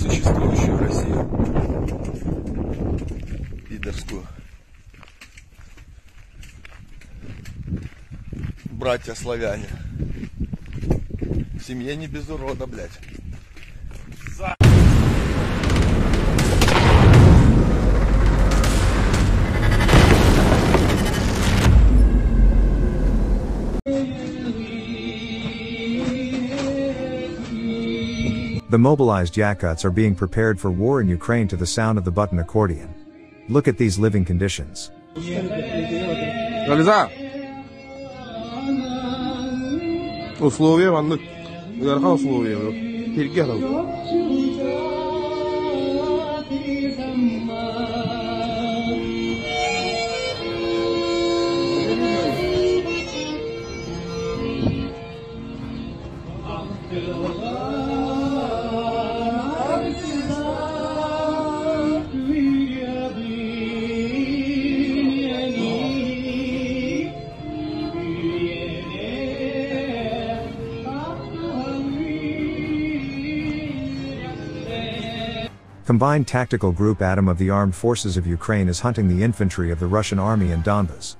несуществующую Россию. Пидорскую. Братья славяне. В семье не без урода, блядь. The mobilized Yakuts are being prepared for war in Ukraine to the sound of the button accordion. Look at these living conditions. Залеза! Условия ванны. Гарха условия. Combined Tactical Group Atom of the Armed Forces of Ukraine is hunting the infantry of the Russian army in Donbas.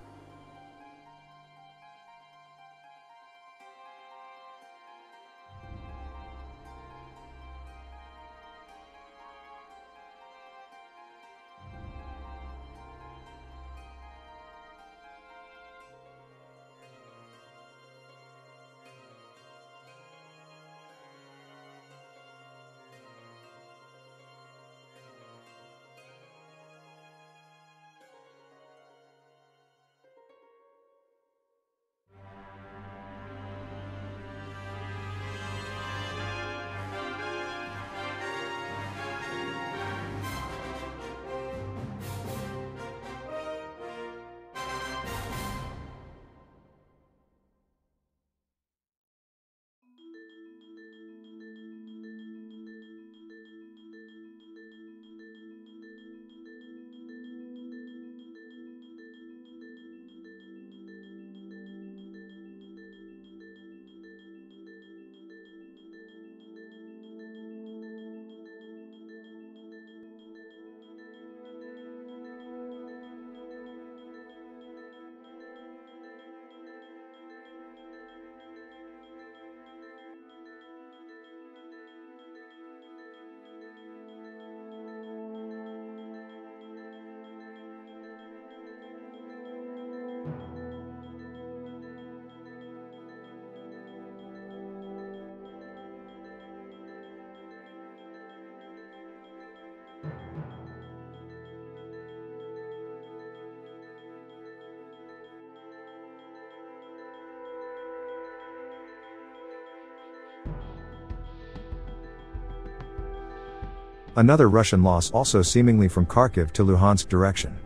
Another Russian loss also seemingly from Kharkiv to Luhansk direction.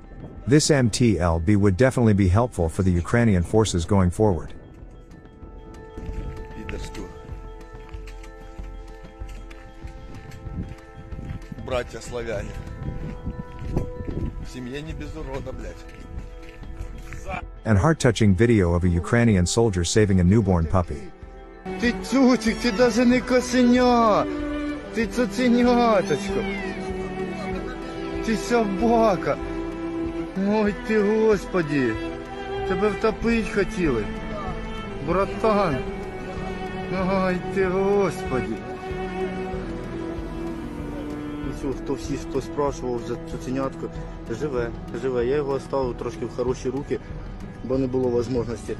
This MTLB would definitely be helpful for the Ukrainian forces going forward. Братья славяне. В семье не без урода, блядь. An heart-touching video of a Ukrainian soldier saving a newborn puppy. Ти цуцик, ти даже не косеня. Ти цуценяточко. Ти собака. Ой ти господі. Тебе втопить хотіли. Братан. Ой ти господі. Ось, хто всі, хто спрашував за цуценятку, живе, живе. Я його оставив трошки в хороші руки, бо не було можливості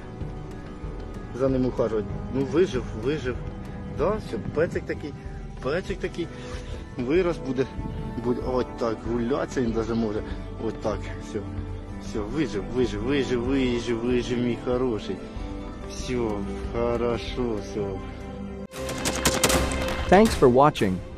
за ним ухажувати. Ну вижив, вижив. Да, все, пецик такий, пецик такий. Вирос буде. буде от так, гулятися він навіть може. От так, все. Все, вижив, вижив, вижив, вижив, вижив, мій хороший. Все, хорошо, все. Thanks for watching,